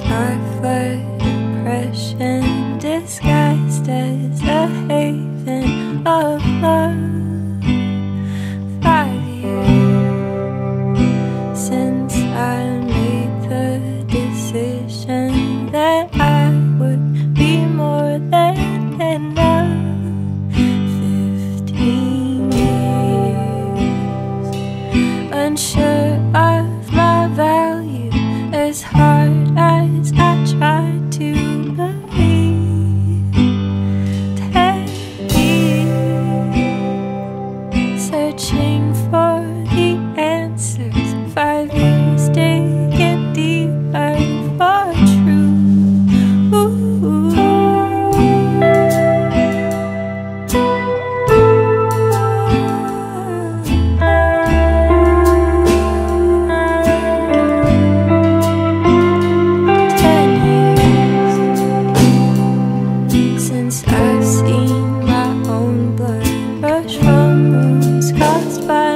High I've. searching for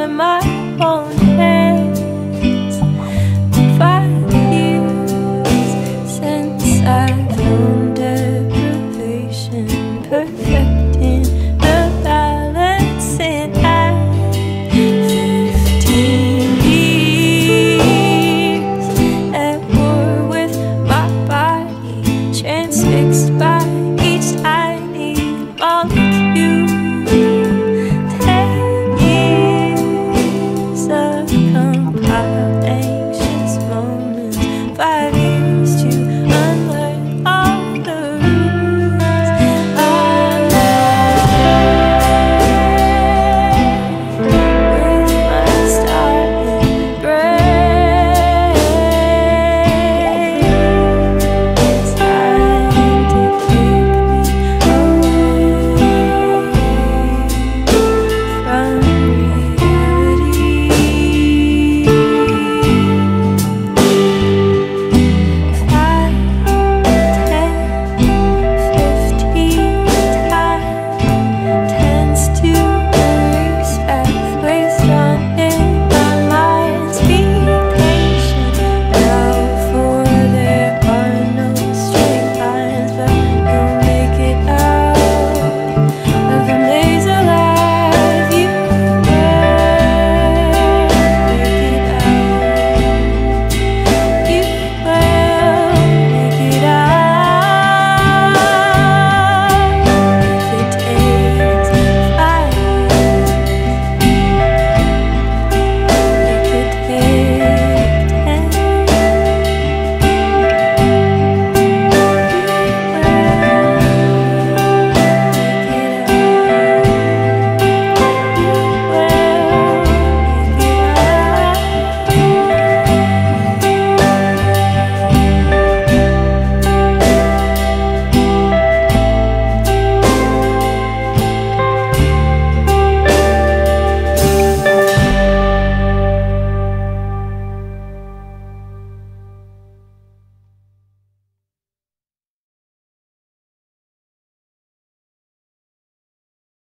my own.